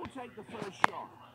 will take the first shot?